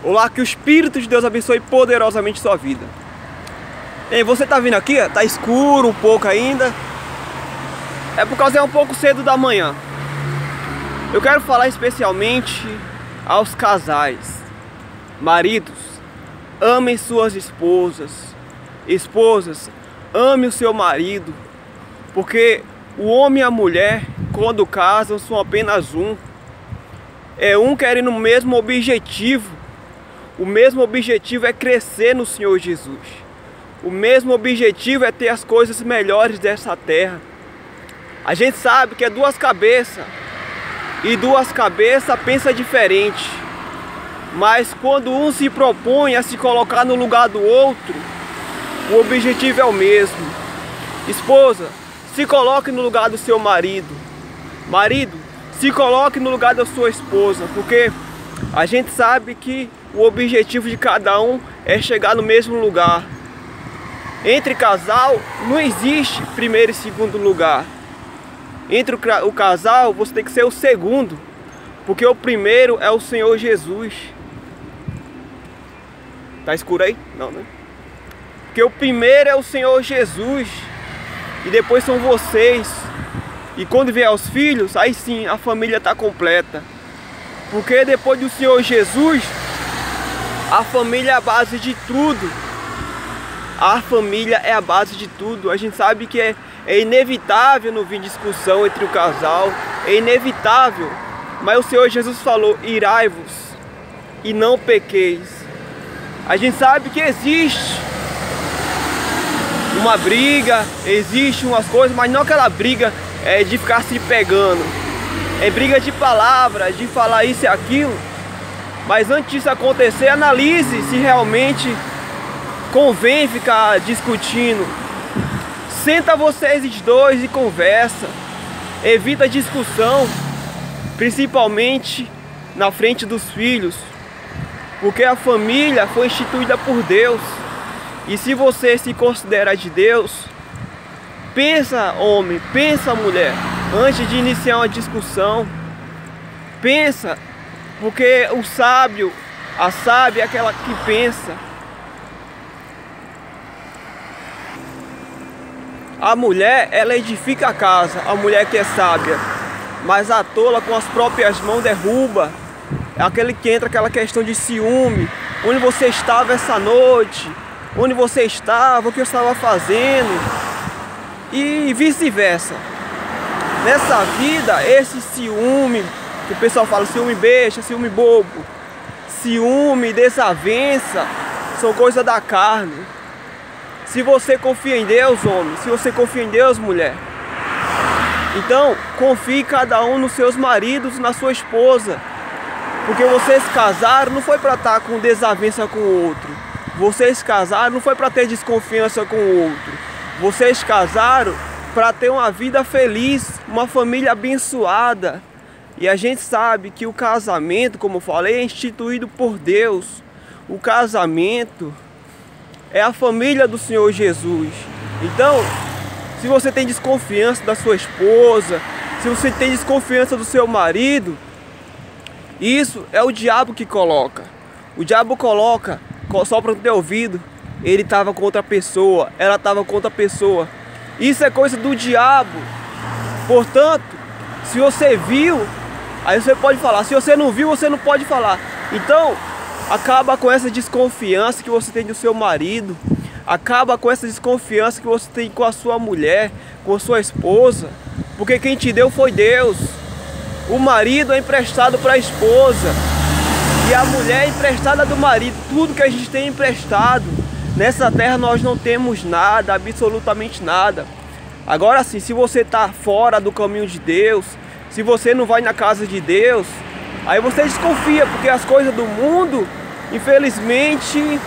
Olá, que o Espírito de Deus abençoe poderosamente sua vida. E você tá vindo aqui, ó, tá escuro um pouco ainda. É por causa é um pouco cedo da manhã. Eu quero falar especialmente aos casais. Maridos, amem suas esposas. Esposas, ame o seu marido. Porque o homem e a mulher, quando casam, são apenas um. É um querendo o mesmo objetivo o mesmo objetivo é crescer no Senhor Jesus. O mesmo objetivo é ter as coisas melhores dessa terra. A gente sabe que é duas cabeças. E duas cabeças pensa diferente. Mas quando um se propõe a se colocar no lugar do outro, o objetivo é o mesmo. Esposa, se coloque no lugar do seu marido. Marido, se coloque no lugar da sua esposa, porque a gente sabe que o objetivo de cada um é chegar no mesmo lugar. Entre casal não existe primeiro e segundo lugar. Entre o, casal você tem que ser o segundo, porque o primeiro é o Senhor Jesus. Tá escuro aí? Não, né? Porque o primeiro é o Senhor Jesus e depois são vocês. E quando vier os filhos, aí sim a família está completa. Porque depois do Senhor Jesus, a família é a base de tudo. A família é a base de tudo. A gente sabe que é, é inevitável não vir discussão entre o casal. É inevitável. Mas o Senhor Jesus falou: irai-vos e não pequeis. A gente sabe que existe uma briga, existe umas coisas, mas não aquela briga é, de ficar se pegando. É briga de palavras, de falar isso e aquilo. Mas antes disso acontecer, analise se realmente convém ficar discutindo. Senta vocês dois e conversa. Evita discussão, principalmente na frente dos filhos. Porque a família foi instituída por Deus. E se você se considera de Deus, pensa homem, pensa mulher, antes de iniciar uma discussão, pensa porque o sábio, a sábia é aquela que pensa. A mulher, ela edifica a casa, a mulher que é sábia. Mas a tola com as próprias mãos derruba. É aquele que entra aquela questão de ciúme. Onde você estava essa noite? Onde você estava? O que eu estava fazendo? E vice-versa. Nessa vida, esse ciúme que o pessoal fala ciúme besta, ciúme bobo, ciúme, desavença, são coisas da carne. Se você confia em Deus, homem, se você confia em Deus, mulher, então confie cada um nos seus maridos, na sua esposa. Porque vocês casaram não foi para estar com desavença com o outro. Vocês casaram não foi para ter desconfiança com o outro. Vocês casaram para ter uma vida feliz, uma família abençoada. E a gente sabe que o casamento, como eu falei, é instituído por Deus. O casamento é a família do Senhor Jesus. Então, se você tem desconfiança da sua esposa, se você tem desconfiança do seu marido, isso é o diabo que coloca. O diabo coloca, só para ter ouvido, ele estava com outra pessoa, ela estava com outra pessoa. Isso é coisa do diabo. Portanto, se você viu Aí você pode falar, se você não viu, você não pode falar. Então, acaba com essa desconfiança que você tem do seu marido, acaba com essa desconfiança que você tem com a sua mulher, com a sua esposa, porque quem te deu foi Deus. O marido é emprestado para a esposa e a mulher é emprestada do marido. Tudo que a gente tem emprestado. Nessa terra nós não temos nada, absolutamente nada. Agora sim, se você está fora do caminho de Deus, se você não vai na casa de Deus, aí você desconfia, porque as coisas do mundo, infelizmente,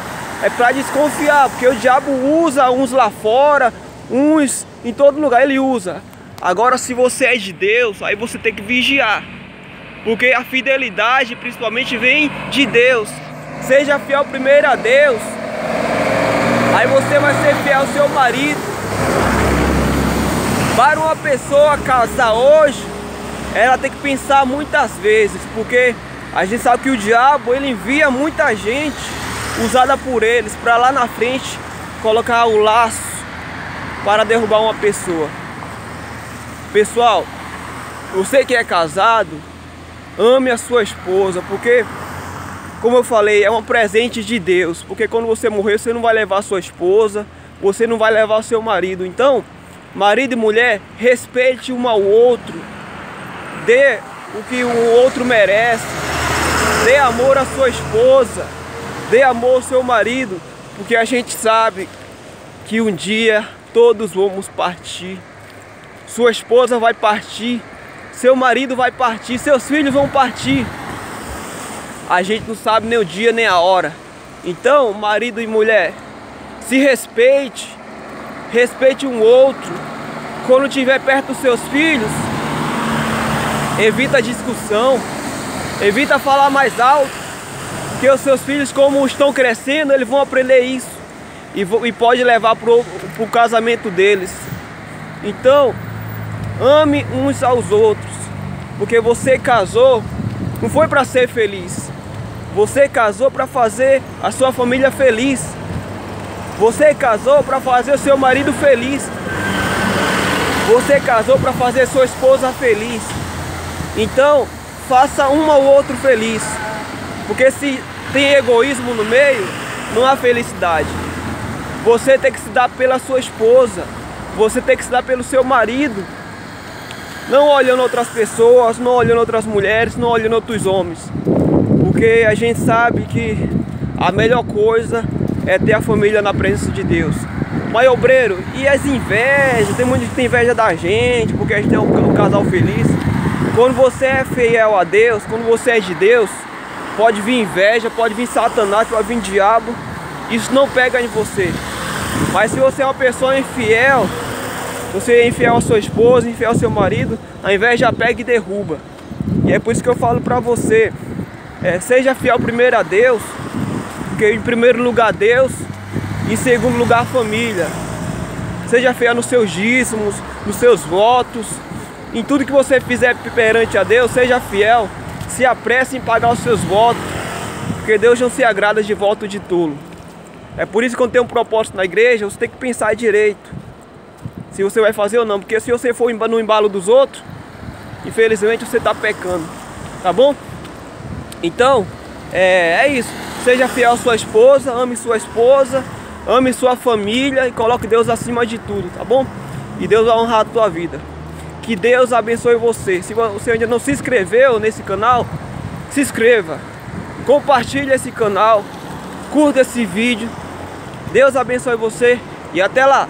é para desconfiar, porque o diabo usa uns lá fora, uns em todo lugar ele usa. Agora, se você é de Deus, aí você tem que vigiar, porque a fidelidade principalmente vem de Deus. Seja fiel primeiro a Deus, aí você vai ser fiel ao seu marido. Para uma pessoa casar hoje, ela tem que pensar muitas vezes, porque A gente sabe que o diabo ele envia muita gente usada por eles para lá na frente colocar o laço para derrubar uma pessoa. Pessoal, você que é casado, ame a sua esposa, porque como eu falei, é um presente de Deus, porque quando você morrer, você não vai levar sua esposa, você não vai levar o seu marido. Então, marido e mulher, respeite um ao outro, dê o que o outro merece, dê amor à sua esposa, dê amor ao seu marido, porque a gente sabe que um dia todos vamos partir. Sua esposa vai partir, seu marido vai partir, seus filhos vão partir. A gente não sabe nem o dia nem a hora. Então, marido e mulher, se respeite, respeite um outro. Quando estiver perto dos seus filhos, evita discussão, evita falar mais alto, que os seus filhos, como estão crescendo, eles vão aprender isso e, e pode levar para o casamento deles. Então, ame uns aos outros, porque você casou, não foi para ser feliz, você casou para fazer a sua família feliz. Você casou para fazer o seu marido feliz. Você casou para fazer sua esposa feliz. Então, faça um ao outro feliz. Porque se tem egoísmo no meio, não há felicidade. Você tem que se dar pela sua esposa. Você tem que se dar pelo seu marido. Não olhando outras pessoas, não olhando outras mulheres, não olhando outros homens. Porque a gente sabe que a melhor coisa é ter a família na presença de Deus. Mas obreiro, e as invejas? Tem muita gente que tem inveja da gente, porque a gente é um, um casal feliz. Quando você é fiel a Deus, quando você é de Deus, pode vir inveja, pode vir Satanás, pode vir diabo. Isso não pega em você. Mas se você é uma pessoa infiel, você é infiel à sua esposa, infiel ao seu marido, a inveja pega e derruba. E é por isso que eu falo pra você, é, seja fiel primeiro a Deus, porque em primeiro lugar Deus, em segundo lugar família. Seja fiel nos seus dízimos, nos seus votos, em tudo que você fizer perante a Deus, seja fiel, se apresse em pagar os seus votos, porque Deus não se agrada de voto de tolo. É por isso que quando tem um propósito na igreja, você tem que pensar direito. Se você vai fazer ou não, porque se você for no embalo dos outros, infelizmente você está pecando. Tá bom? Então, é, é isso. Seja fiel à sua esposa, ame sua esposa, ame sua família e coloque Deus acima de tudo, tá bom? E Deus vai honrar a tua vida. Que Deus abençoe você. Se você ainda não se inscreveu nesse canal, se inscreva. Compartilhe esse canal. Curta esse vídeo. Deus abençoe você e até lá.